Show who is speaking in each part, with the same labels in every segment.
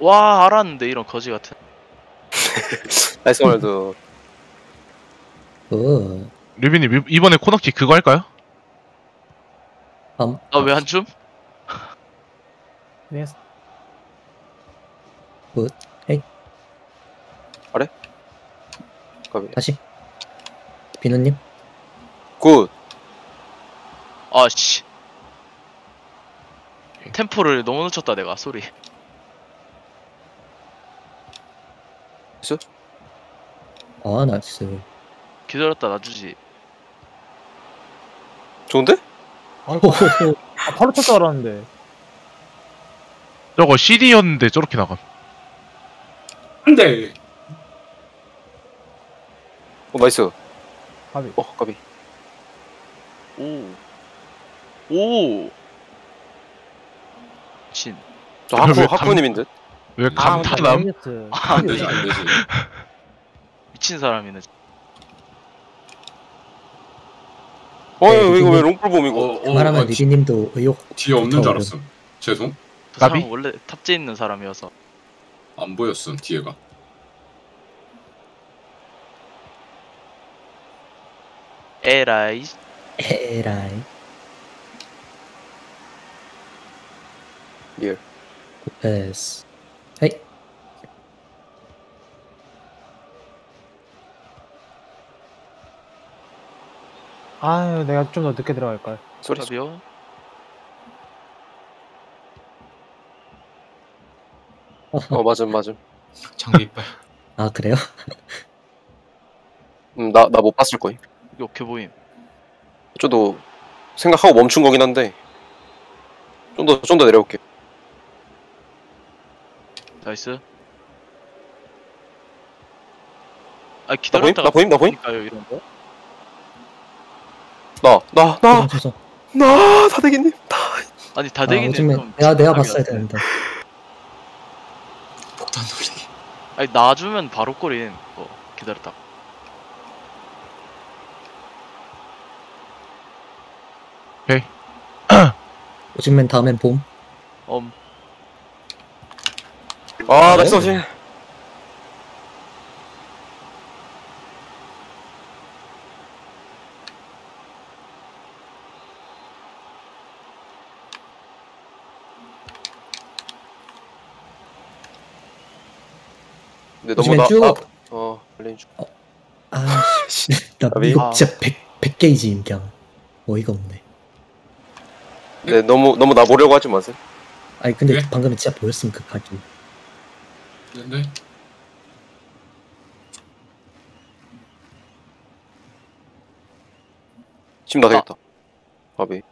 Speaker 1: 와 알았는데 이런 거지 같은
Speaker 2: 나이스 월드.
Speaker 3: 굿.
Speaker 4: 류빈님 이- 이번에 코너킥 그거 할까요?
Speaker 3: 다음.
Speaker 1: 나왜한 줌?
Speaker 5: 네.
Speaker 3: 굿. 헤이.
Speaker 2: 까비.
Speaker 3: 다시. 비누님.
Speaker 2: 굿.
Speaker 1: 아씨 템포를 너무 놓쳤다 내가 소리
Speaker 3: 아, nice.
Speaker 1: 기다렸다 놔주지
Speaker 2: 좋은데?
Speaker 3: 호호호.
Speaker 5: 아, 바로 쳤줄 알았는데.
Speaker 4: 저거 CD였는데 저렇게 나감.
Speaker 6: 안돼
Speaker 2: 어, nice.
Speaker 5: 까비.
Speaker 2: 어, 까비.
Speaker 1: 오. 오. 친.
Speaker 4: 저왜
Speaker 2: 하쿠님인 듯?
Speaker 4: 왜 감탄함?
Speaker 5: 트
Speaker 1: 아,
Speaker 6: 안 되지 안 되지
Speaker 1: 미친 사람이네.
Speaker 2: 어,
Speaker 3: 네,
Speaker 2: 이거
Speaker 3: 이거
Speaker 2: 왜 롱풀봄이고?
Speaker 6: 어, 어,
Speaker 3: 말하면
Speaker 6: 아, 뒤-
Speaker 3: 리비님도 의욕.
Speaker 6: 뒤에 없는 줄
Speaker 3: 저-
Speaker 6: 알았음 죄송
Speaker 1: 그? 사람 원래 탑재 있는 사람이어서.
Speaker 6: 안 보였음 뒤에가
Speaker 1: 에라이.
Speaker 3: 에라이.
Speaker 2: 리얼.
Speaker 3: 굿 패스. 헤이.
Speaker 5: 아유, 내가 좀 더 늦게 들어갈 걸.
Speaker 2: 소리.
Speaker 1: 탑이요.
Speaker 2: 어, 맞음, 맞음.
Speaker 6: 장비 이빨
Speaker 3: 아, 그래요?
Speaker 2: 음, 나, 나 못 봤을 거임.
Speaker 1: 이게 오케이 보임.
Speaker 2: 저도 생각하고 멈춘 거긴 한데. 좀 더, 좀 더 내려올게.
Speaker 1: nice. 아
Speaker 2: 나 보임?
Speaker 1: 기다렸다가
Speaker 2: 나 보임? 나 보임?
Speaker 1: 보니까요 이런 거.
Speaker 2: 나, 나, 나,
Speaker 3: 죄송, 죄송.
Speaker 2: 나, 사대기님.
Speaker 1: 아니
Speaker 3: 아,
Speaker 1: 다대기는
Speaker 3: 요즘에
Speaker 1: 좀
Speaker 3: 내가, 내가 봤어야. 되는데.
Speaker 6: 폭탄 돌리기
Speaker 1: 아니 놔주면 바로 꼬린. 거 기다렸다.
Speaker 3: 오직맨 다음엔 봄.
Speaker 1: 엄.
Speaker 2: 아, 나이스 어신. 근데 너무 나,
Speaker 3: 쭉.
Speaker 2: 나, 어, 블레인 쭉.
Speaker 3: 아, 씨. 나
Speaker 2: 까비?
Speaker 3: 이거
Speaker 1: 아.
Speaker 3: 진짜 100, 100게이지 그냥. 어이가 없네.
Speaker 2: 네, 너무, 너무 나 보려고 하지 마세요.
Speaker 3: 아니, 근데
Speaker 6: 네?
Speaker 3: 방금 진짜 보였음, 그 각이.
Speaker 6: 근데
Speaker 2: 지금 나 되겠다. 까비.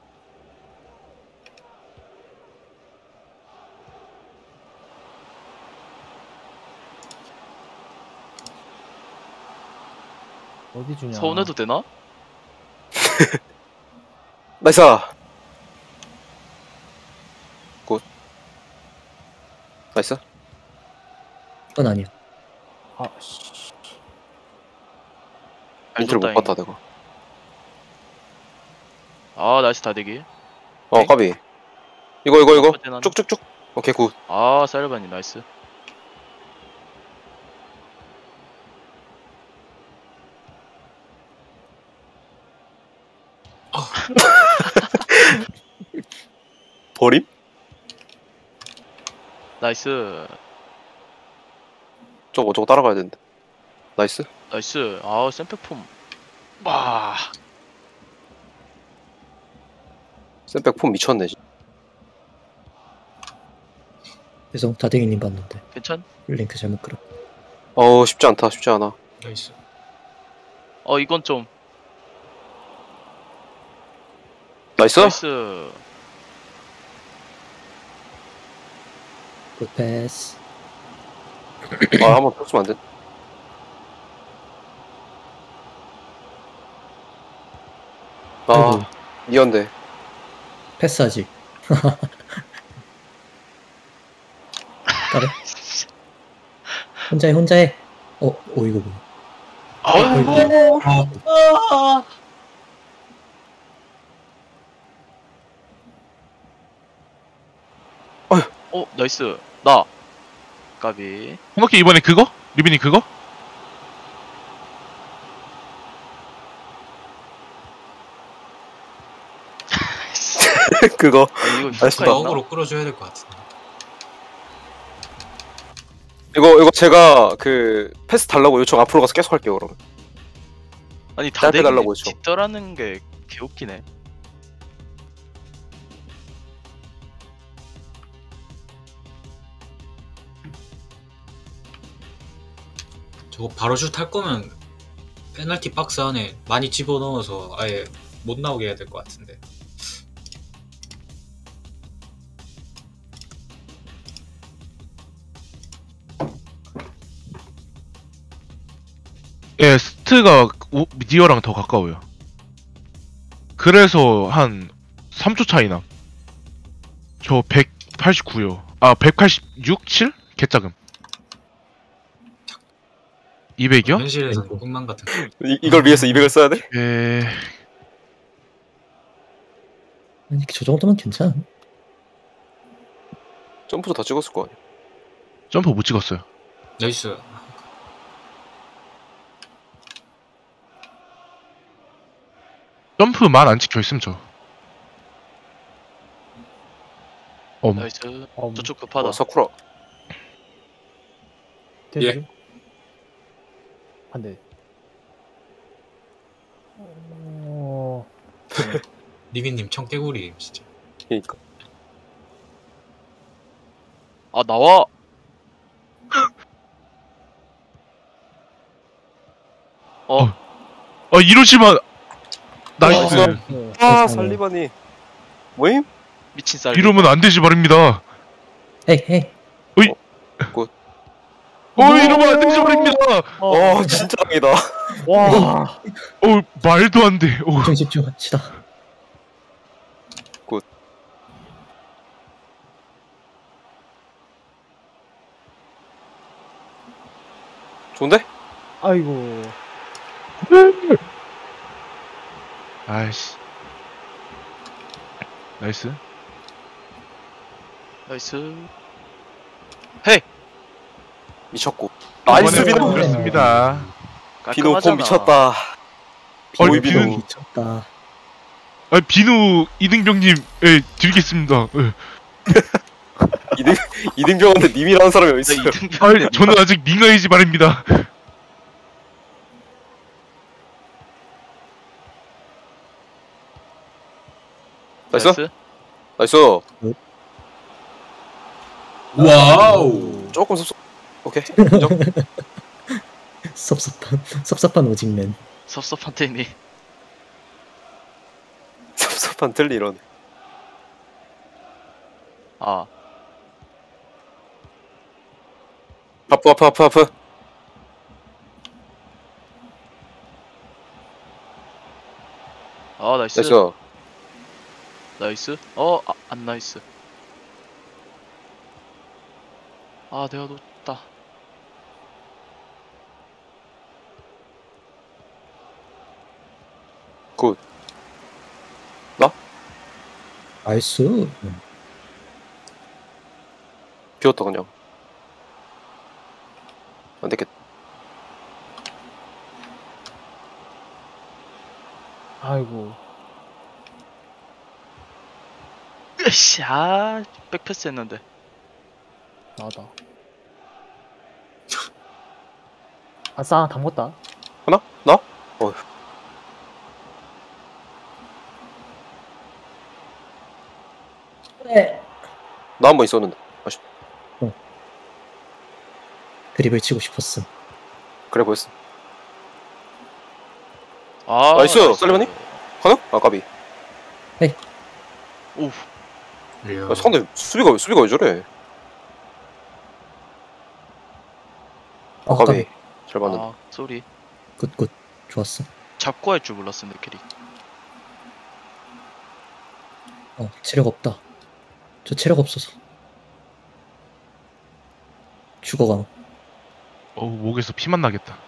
Speaker 5: 어디 주냐.
Speaker 1: 서운해도 되나?
Speaker 2: 나이스! 굿. 나이스?
Speaker 3: 그건 아니야.
Speaker 5: 아, 씨.
Speaker 2: 인트를 못 봤다, 내가.
Speaker 1: 아 나이스 다대기.
Speaker 2: 어, 까비. 이거, 이거, 이거.
Speaker 1: 나는-
Speaker 2: 쭉쭉쭉. 오케이, 굿.
Speaker 1: 아 사일반이 나이스.
Speaker 2: 버림?
Speaker 1: nice.
Speaker 2: 저거, 저거 따라가야 되는데.
Speaker 1: nice? nice. 아 쌤백 폼. 와.
Speaker 2: 쌤백 폼 미쳤네.
Speaker 3: 죄송, 다댕이님 봤는데.
Speaker 1: 괜찮?
Speaker 3: 링크 잘못 끌어.
Speaker 2: 어우, 쉽지 않다, 쉽지 않아.
Speaker 6: 나이스
Speaker 1: 어 이건 좀
Speaker 2: 나이스?
Speaker 1: 나이스.
Speaker 3: 굿 패스.
Speaker 2: 아, 한번 펴주면 안 돼.
Speaker 3: 아이고,
Speaker 2: 아, 미연데.
Speaker 3: 패스하지. 그래. 혼자 해, 혼자 해. 어, 어, 이거 뭐야.
Speaker 1: 아이고.
Speaker 3: 아,
Speaker 1: 어 나이스. 나. 까비.
Speaker 4: 코너킥 이번에 그거? 리빈이 그거?
Speaker 2: 그거
Speaker 1: 아, 이거 있나?
Speaker 6: 어그로 끌어줘야 될 것 같은데.
Speaker 2: 이거 이거 제가 그 패스 달라고 요청 앞으로 가서 계속 할게요 그러면
Speaker 1: 아니 다
Speaker 2: 짧게 달라고 했죠.
Speaker 1: 뒷더라는 게 개웃기네.
Speaker 6: 저거 바로 슛 할 거면 페널티 박스 안에 많이 집어넣어서 아예 못 나오게 해야 될 것 같은데.
Speaker 4: 예, 스트가 오- 미디어랑 더 가까워요. 그래서 한 3초 차이나. 저 189요. 아, 186? 7? 개짜금. 200이요?
Speaker 6: 현실에서는 꿈만 같은. 거.
Speaker 2: 이, 이걸 위해서 200을 써야 돼?
Speaker 4: 예.
Speaker 3: 아니 저 정도면 괜찮아.
Speaker 2: 점프도 다 찍었을 거 아니야
Speaker 4: 점프 못 찍었어요.
Speaker 6: nice.
Speaker 4: 점프만 안 찍혀 있으면 저. 어,
Speaker 1: nice.
Speaker 5: 어,
Speaker 1: 저쪽 급하다.
Speaker 2: 와 사쿠라.
Speaker 6: 예.
Speaker 5: 반대. 어,
Speaker 6: 리빈님 청개구리 진짜.
Speaker 2: 그니까
Speaker 1: 아 나와. 어,
Speaker 4: 아, 이러지 마! nice.
Speaker 2: 와,
Speaker 5: 어,
Speaker 2: 아. 살리바니 뭐임?
Speaker 1: 미친 쌀.
Speaker 4: 이러면 안 되지 말입니다.
Speaker 3: 헤이 헤이.
Speaker 4: 어, 이러면 안 되지 말입니다.
Speaker 2: 어 진짜 당이다
Speaker 5: 와,
Speaker 4: 어, 말도 안 돼. 어,
Speaker 3: 집중 집중 합시다.
Speaker 2: 좋은데?
Speaker 5: 아이고.
Speaker 4: 아이씨.
Speaker 1: nice. nice.
Speaker 2: 미쳤고 nice
Speaker 4: 이번에
Speaker 2: 비노
Speaker 4: 그렇습니다.
Speaker 2: 비노. 폼 미쳤다 비노
Speaker 4: 비노-
Speaker 3: 미쳤다.
Speaker 4: 아, 비누 이등병님, 예, 드리겠습니다. 예.
Speaker 2: 이등 이등병한테 님이라는 사람이 어디
Speaker 1: 나
Speaker 2: 있어요?
Speaker 4: 아, 저는 아직 민간인이지 말입니다.
Speaker 2: 나이스
Speaker 1: 나이스.
Speaker 2: 나이스
Speaker 6: 와우.
Speaker 2: 조금 섭섭 오케이 인정
Speaker 3: 섭섭한 섭섭한 오직맨.
Speaker 1: 섭섭한 테니.
Speaker 2: 섭섭한 틀리 이러네
Speaker 1: 아,
Speaker 2: 아프 아프 아프 아프
Speaker 1: 아 나이스.
Speaker 2: 나이스
Speaker 1: 나이스. 어, 아, 안 나이스. 아, 내가 놓쳤 다.
Speaker 3: 나이스.
Speaker 2: 비웠다 그냥 안 됐겠다
Speaker 5: 아이고.
Speaker 1: 으쌰, 아, 백패스 했는데.
Speaker 5: 나다. 아싸, 다 먹었다.
Speaker 2: 하나? 나? 어
Speaker 3: 네.
Speaker 2: 나 한 번 있었는데 아쉽
Speaker 3: 드립을 치고 싶었음.
Speaker 2: 그래 보였어
Speaker 1: 아,
Speaker 2: nice, 살리바니? 하나? 아까비
Speaker 1: 오,
Speaker 6: 이야.
Speaker 2: 야, 상대 수비가 왜- 수비가 왜 저래
Speaker 3: 어,
Speaker 2: 아까비 잘 봤는데
Speaker 1: 아, sorry.
Speaker 3: good good 좋았어.
Speaker 1: 잡고 할 줄 몰랐어, 내 캐리.
Speaker 3: 어 체력 없다. 저 체력 없어서 죽어가.
Speaker 4: 어우, 목에서 피만 나겠다.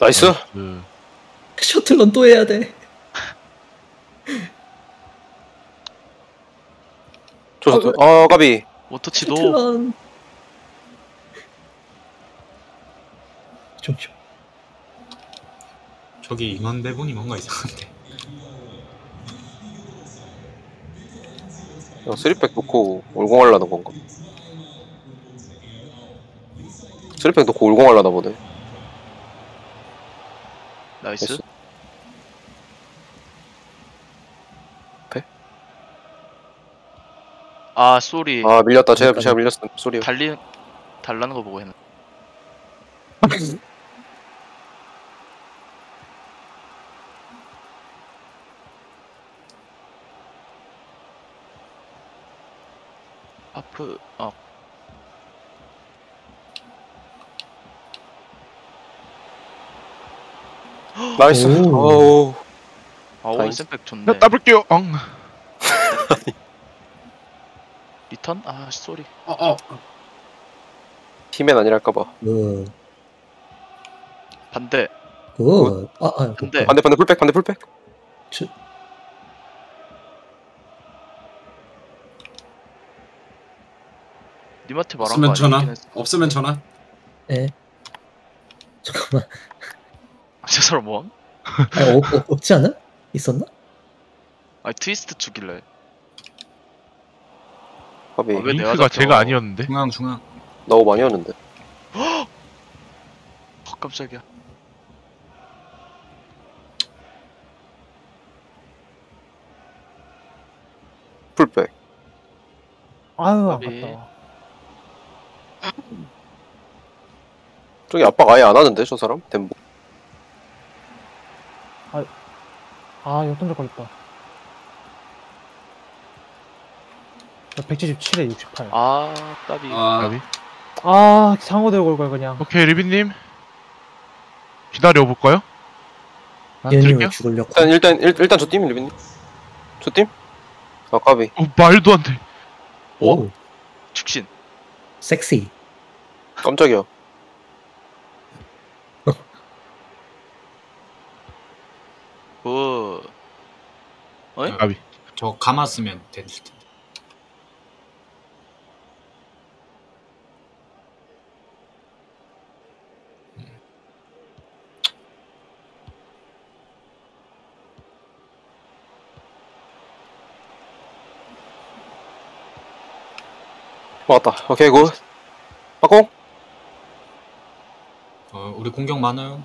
Speaker 2: 나이스
Speaker 4: 그,
Speaker 3: 셔틀런 또 해야 돼.
Speaker 2: 좋았어 아 까비
Speaker 1: 오토치도
Speaker 3: 히틀런. 좀 좀.
Speaker 6: 저기 임원 배분이 뭔가 이상한데.
Speaker 2: 그냥 three back 놓고 올공하려는 건가? 쓰리백 놓고 올공하려나 보네. nice. nice.
Speaker 1: 아 sorry
Speaker 2: 아 밀렸다. 제가 제가 밀렸어. sorry요.
Speaker 1: 달리 달라는 거 보고 했는. 앞으로 아
Speaker 2: nice.
Speaker 3: 오.
Speaker 2: 어우.
Speaker 1: 아오
Speaker 2: nice.
Speaker 1: 센백 좋네.
Speaker 4: 나 따블게요. 엉.
Speaker 1: 리턴? 아 sorry.
Speaker 7: 어, 어.
Speaker 2: 힘엔 아니랄까봐.
Speaker 3: good.
Speaker 1: 반대.
Speaker 3: good. 아, 아,
Speaker 1: 근데-
Speaker 2: 반대 반대 풀백 반대 풀백.
Speaker 3: 저,
Speaker 1: 님한테 말한
Speaker 7: 없으면
Speaker 1: 거
Speaker 7: 전화.
Speaker 1: 아니긴 했어.
Speaker 7: 없으면 전화.
Speaker 3: 예. 잠깐만.
Speaker 1: 아, 저 사람 뭐함?
Speaker 3: 아, 어, 어, 없지 않아? 있었나?
Speaker 1: 아니 트위스트 죽일래.
Speaker 2: 밥이
Speaker 1: 아, 왜 내가
Speaker 4: 링크가
Speaker 1: 잡혀?
Speaker 4: 제가 아니었는데.
Speaker 6: 중앙 중앙.
Speaker 2: 너무 많이 왔는데.
Speaker 1: 어, 깜짝이야.
Speaker 2: 풀백.
Speaker 5: 아유. 아깝다.
Speaker 2: 저기 압박 아예 안 하는데 저 사람? 덴보.
Speaker 5: 아 역동작 걸렸다. 177에 68.
Speaker 1: 아 까비.
Speaker 7: 아,
Speaker 4: 가비.
Speaker 5: 아 상호대로 걸걸 그냥.
Speaker 4: 오케이 리빈님. 기다려 볼까요? 아,
Speaker 3: 얘는
Speaker 4: 드릴게요.
Speaker 3: 죽으려고?
Speaker 2: 일단 일단 일, 일단 저팀 리빈님. 저 팀? 아 까비.
Speaker 4: 어, 말도 안 돼.
Speaker 3: 오,
Speaker 1: 축신.
Speaker 3: 섹시.
Speaker 2: 깜짝이야.
Speaker 1: 굿. 어이?
Speaker 4: 가비.
Speaker 6: 저 감았으면 됐을 텐데.
Speaker 2: 맞다. 오케이 굿. 빠공.
Speaker 6: 어, 우리 공격 많아요.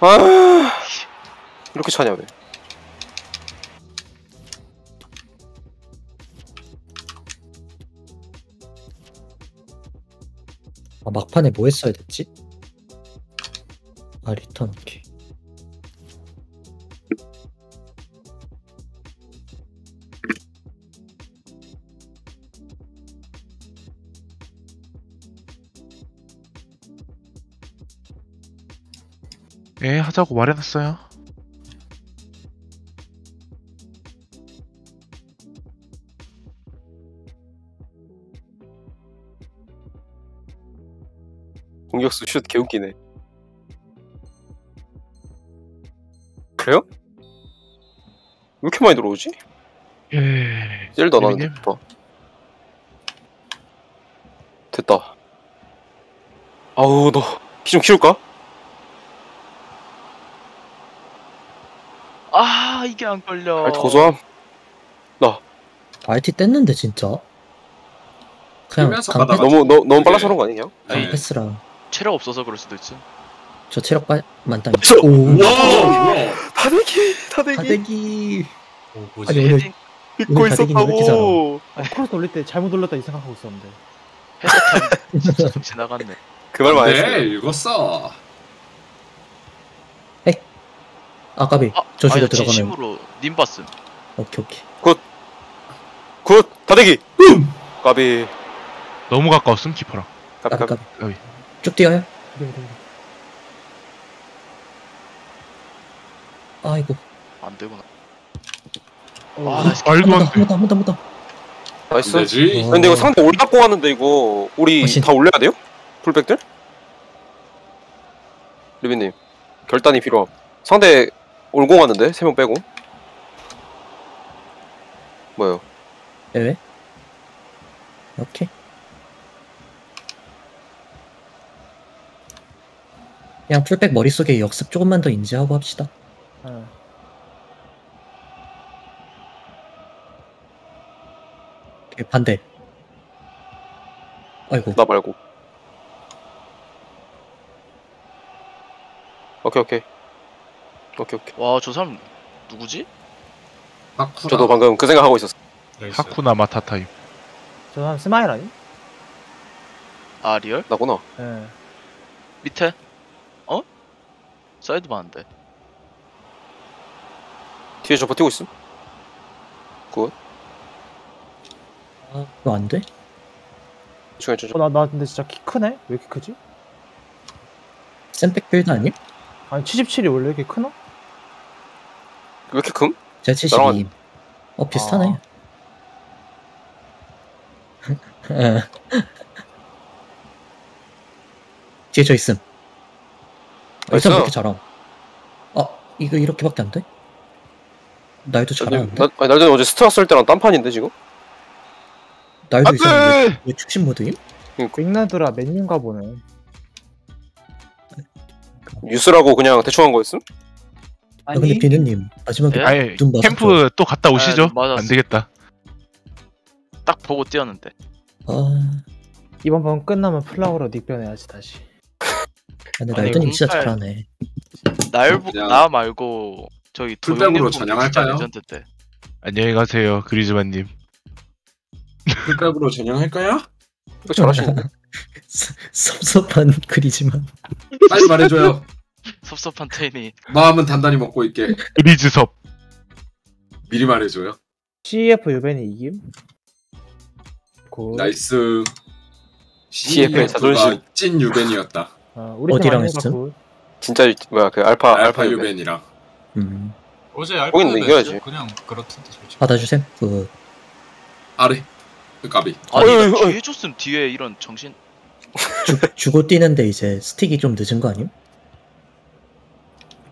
Speaker 2: 아 이렇게 차냐 왜?
Speaker 3: 아, 막판에 뭐 했어야 됐지? 아, 리턴, 오케이.
Speaker 4: 하자고 말해놨어요.
Speaker 2: 공격수 슛 개웃기네. 그래요? 왜 이렇게 많이 들어오지?
Speaker 4: 예.
Speaker 2: 젤도 안 하는데. 봐. 됐다. 아우 너 키 좀 키울까?
Speaker 1: 아 이게 안 걸려.
Speaker 2: 알 고소함.
Speaker 3: RT 뗐는데, 진짜? 그냥
Speaker 7: 끌면서
Speaker 3: 강,
Speaker 7: 가다가-
Speaker 3: 패,
Speaker 2: 너무 너, 너무 빨라서 그런 거 아니냐?
Speaker 1: 아니,
Speaker 7: 네.
Speaker 3: 패스랑.
Speaker 1: 체력 없어서 그럴 수도 있지.
Speaker 3: 저 체력 빠, 만땅.
Speaker 2: 저-
Speaker 3: 오,
Speaker 7: 와, 뭐야?
Speaker 2: 다대기 다대기
Speaker 3: 다대기.
Speaker 6: 오 뭐지?
Speaker 3: 아니, 오늘,
Speaker 1: 헤딩
Speaker 2: 믿고
Speaker 3: 오늘 다대기는 왜 이렇게
Speaker 2: 있었다고.
Speaker 5: 아, 크로스 올릴 때 잘못 올렸다 이 생각하고 있었는데.
Speaker 1: 헤드 타임 지나갔네.
Speaker 2: 그 말만
Speaker 7: 네,
Speaker 2: 했어.
Speaker 7: 읽었어.
Speaker 3: 아, 까비.
Speaker 1: 아,
Speaker 3: 저
Speaker 1: 아니,
Speaker 3: 들어가면.
Speaker 1: 진심으로 님 봤음.
Speaker 3: 오케이, 오케이.
Speaker 2: good 다대기. 까비.
Speaker 4: 너무 가까웠음 키퍼랑.
Speaker 2: 까비
Speaker 3: 까비,
Speaker 2: 까비.
Speaker 3: 까비. 쭉 뛰어요? 아이고.
Speaker 1: 안 되구나.
Speaker 5: 어,
Speaker 1: 아, nice.
Speaker 4: 말도 안
Speaker 3: 더,
Speaker 4: 돼.
Speaker 3: 한번 더, 한 번 더, 한번 더.
Speaker 2: nice.
Speaker 7: 되지.
Speaker 3: 어.
Speaker 2: 근데 이거 상대 올라고 하는데 이거 우리
Speaker 3: 훨씬-
Speaker 2: 다 올려야 돼요? 풀백들? 리빈님 결단이 필요함. 상대 올공 왔는데 세 명 빼고 뭐요?
Speaker 3: 왜? 오케이. 그냥 풀백 머릿속에 역습 조금만 더 인지하고 합시다.
Speaker 5: 예.
Speaker 3: 오케이, 반대. 아이고,
Speaker 2: 나 말고 오케이 오케이 오케이 오케이
Speaker 1: 와 저 사람 누구지?
Speaker 7: 하쿠라.
Speaker 2: 저도 방금 그 생각하고 있었어.
Speaker 4: 하쿠나 마타타임.
Speaker 5: 저 사람 스마일 아니?
Speaker 1: 아 리얼?
Speaker 2: 나구나
Speaker 5: 예.
Speaker 1: 밑에? 어? 사이드 봤는데
Speaker 2: 뒤에 저 버티고 있음
Speaker 3: 아, 이거 안 돼?
Speaker 2: 중에 저
Speaker 5: 어, 나, 나 근데 진짜 키 크네? 왜 이렇게 크지?
Speaker 3: 센백 build 아님?
Speaker 5: 아니 77이 원래 이렇게 크나?
Speaker 2: 왜 이렇게 큼?
Speaker 3: 제가 72.
Speaker 2: 나랑
Speaker 3: 어, 비슷하네.
Speaker 5: 아.
Speaker 3: 예. 뒤에 저 있음. 아, 왜 이렇게 잘함? 아, 이거 이렇게밖에 안 돼? 날도 잘하는데?
Speaker 2: 나, 아니 날전 어제 스타 쓸 때랑 딴판인데 지금?
Speaker 3: 날도 이 사람 왜, 축신 모드임?
Speaker 5: 윙나드라 맨유인가 보네.
Speaker 2: 뉴스라고 그냥 대충 한 거였음?
Speaker 3: 아, 근데 비누님 마지막에
Speaker 1: 예?
Speaker 3: 눈 맞았죠?
Speaker 4: 캠프 또 갔다 오시죠.
Speaker 1: 아.
Speaker 4: 안 되겠다.
Speaker 1: 딱 보고 뛰었는데
Speaker 3: 아,
Speaker 5: 이번 번 끝나면 플라워로 닉변해야지 다시.
Speaker 3: 근데
Speaker 1: 아니,
Speaker 3: 날도님 진짜. 잘하네.
Speaker 1: 날
Speaker 7: 그냥
Speaker 1: 나 말고 저기
Speaker 7: 풀백으로 전향할까요?
Speaker 1: 때
Speaker 4: 안녕히 가세요, 그리즈만님.
Speaker 7: 풀백으로 전향할까요?
Speaker 2: 이거 잘하시는데
Speaker 3: 섭- 섭섭한 글이지만
Speaker 7: 빨리 말해줘요.
Speaker 1: 섭섭한 테인이
Speaker 7: 마음은 단단히 먹고 있게.
Speaker 4: 그리즈섭.
Speaker 7: 미리 말해줘요.
Speaker 5: CF 유벤이 이김? 굿.
Speaker 7: 나이스.
Speaker 2: CF의 자존심.
Speaker 7: 찐 유벤이었다.
Speaker 5: 어, 우리
Speaker 3: 어디랑?
Speaker 5: 굿.
Speaker 2: 진짜 이- 뭐야 그 알파 알파,
Speaker 7: 알파
Speaker 2: 유벤
Speaker 7: 유벤이랑.
Speaker 3: 음,
Speaker 6: 어제 알파
Speaker 2: 이겨야지.
Speaker 6: 그냥 그렇던데 솔직히.
Speaker 3: 받아주셈. 그
Speaker 7: 아래. 그 까비.
Speaker 1: 아니
Speaker 2: 어이.
Speaker 1: 뒤에 줬음 뒤에 이런 정신
Speaker 3: 주, 주고 뛰는데 이제 스틱이 좀 늦은 거 아님?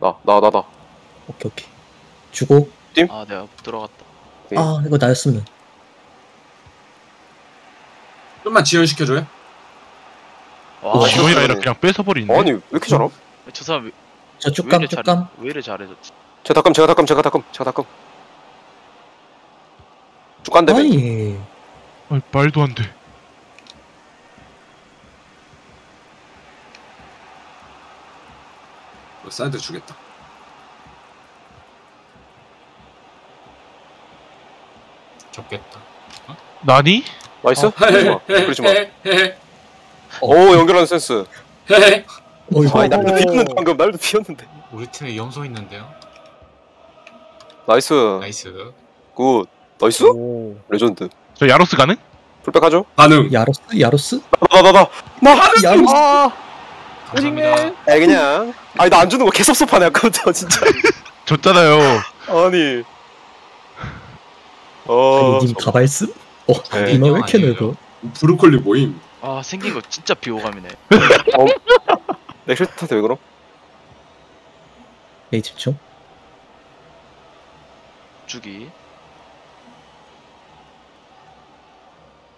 Speaker 2: 나 나 나다
Speaker 3: 오케이 오케이. 주고
Speaker 1: 아 내가 못 들어갔다
Speaker 2: 네.
Speaker 3: 아 이거 나였으면
Speaker 7: 좀만 지연시켜줘요.
Speaker 1: 와
Speaker 3: 어,
Speaker 1: 저,
Speaker 4: 지원이. 아니라 그냥 뺏어버리네.
Speaker 2: 아니 왜 이렇게 잘함?
Speaker 1: 저 사람 왜,
Speaker 3: 저
Speaker 1: 왜
Speaker 3: 쭉감
Speaker 1: 이래 잘해
Speaker 3: 쭉감
Speaker 1: 왜 이래 잘해졌지
Speaker 2: 제가 닦음 제가 닦음 제가 닦음 제가 닦음 쭉 간대 맨
Speaker 3: 아니
Speaker 4: 아니, 말도 안 돼.
Speaker 7: 사이드 주겠다.
Speaker 6: 접겠다.
Speaker 4: 나니?
Speaker 2: 나이스
Speaker 5: 어.
Speaker 2: 그러지 마. 오 연결하는 센스.
Speaker 3: 어
Speaker 2: 아니 날도
Speaker 5: 오.
Speaker 2: 비었는데 방금 날도 비었는데
Speaker 6: 우리 팀에 염소 있는데요.
Speaker 2: 나이스
Speaker 6: 나이스.
Speaker 2: 굿 나이스
Speaker 5: 오.
Speaker 2: 레전드
Speaker 4: 저 야로스 가능?
Speaker 2: 풀백 하죠?
Speaker 7: 반응.
Speaker 3: 야로스 야로스
Speaker 2: 나 나 나 나 나
Speaker 3: 야로스
Speaker 5: 아!
Speaker 6: 감사합니다.
Speaker 2: 아이 그냥 아니 나 안 주는 거 개섭섭하네 아까부터 진짜
Speaker 4: 줬잖아요.
Speaker 2: 아니 어
Speaker 3: 아니 님 가발씀? 어
Speaker 2: 네.
Speaker 3: 이마 왜 이렇게
Speaker 6: 아니에요.
Speaker 3: 넓어?
Speaker 7: 브로콜리 모임.
Speaker 1: 아 생긴 거 진짜 비호감이네
Speaker 2: 내 슈트한테 왜 그럼?
Speaker 3: 에이 집중
Speaker 1: 주기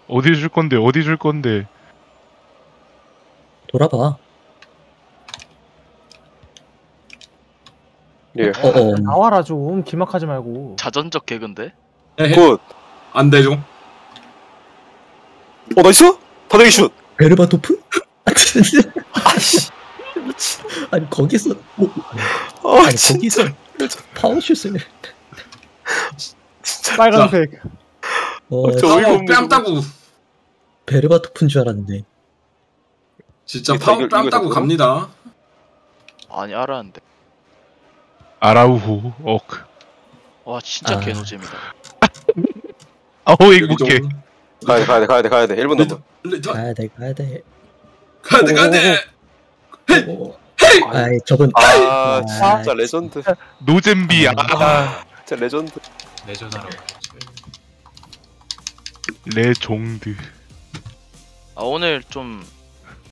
Speaker 4: 어디 줄 건데? 어디 줄 건데?
Speaker 3: 돌아봐
Speaker 2: 예.
Speaker 3: 어 어
Speaker 5: 나와라 좀 기막하지 말고.
Speaker 1: 자전적 개근데
Speaker 7: 헤헤.
Speaker 2: 굿.
Speaker 7: 안 되죠.
Speaker 2: 어 나이스? 다대기 슛.
Speaker 3: 베르바토프? 아씨 아니 거기서 뭐,
Speaker 2: 아
Speaker 3: 아니
Speaker 2: 진짜.
Speaker 3: 거기서 파워슛을
Speaker 5: 빨간색.
Speaker 3: 어
Speaker 2: 저 어이가
Speaker 7: 파워
Speaker 2: 없네,
Speaker 7: 뺨 따고.
Speaker 3: 베르바토프인 줄 알았는데
Speaker 7: 진짜
Speaker 2: 이거-
Speaker 7: 파워
Speaker 2: 이거-
Speaker 7: 뺨
Speaker 2: 이거
Speaker 7: 따고
Speaker 2: 잡고?
Speaker 7: 갑니다.
Speaker 1: 아니 알았는데
Speaker 4: 아라우호. 억.
Speaker 1: 와 진짜
Speaker 3: 아.
Speaker 1: 개노잼이다
Speaker 4: 아우
Speaker 7: 여기
Speaker 4: 행복해.
Speaker 7: 좀-
Speaker 2: 가야 돼 가야 돼 가야 돼 가야 돼 1분
Speaker 7: 리-
Speaker 2: 남았.
Speaker 3: 가야 돼 가야 돼
Speaker 7: 가야 돼, 가야 돼.
Speaker 3: 어, 아이 저건
Speaker 2: 아
Speaker 3: 아,
Speaker 2: 진짜 레전드.
Speaker 4: 노잼비. 아.
Speaker 2: 아 진짜 레전드.
Speaker 6: 내전하러 가야지.
Speaker 4: 레종드.
Speaker 1: 아 오늘 좀